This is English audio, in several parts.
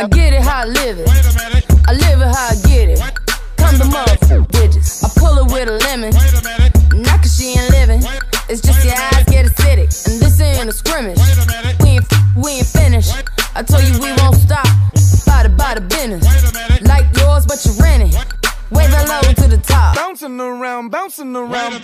I get it how I live it. I live it how I get it. Come to motherfucking bitches. I pull it with a lemon. Not cause she ain't living. It's just your eyes get acidic. And this ain't a scrimmage. We ain't, we ain't finished. I told you we won't stop. By the, by the business. Like yours, but you're renting. Wave that low to the top. Bouncing around, bouncing around.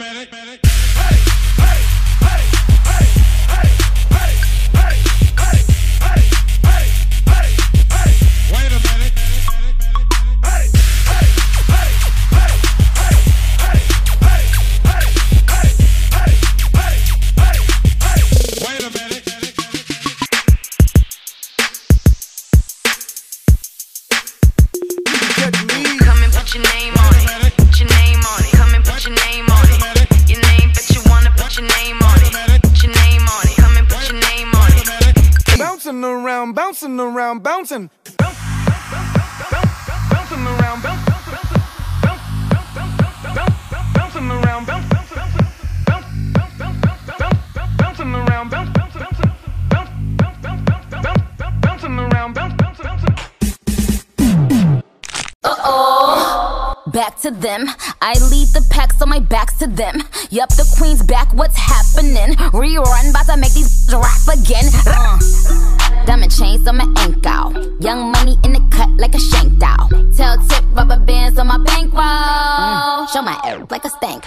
Around, bouncing around, bouncing. Around, bouncing Back to them. I lead the pack, so my back's to them. Yup, the queen's back, what's happening? Rerun, bout to make these rap again. Uh. Diamond chains on my ankle. Young money in the cut like a shank doll. Tail tip rubber bands on my bankroll. Show my air like a stank.